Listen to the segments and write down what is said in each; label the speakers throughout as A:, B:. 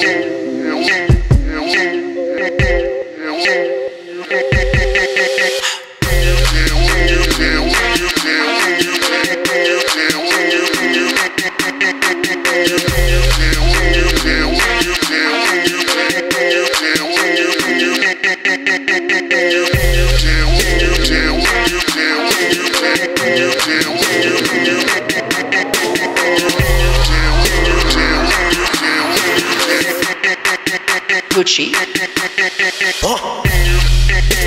A: Yeah. Gucci.
B: Good.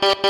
C: Thank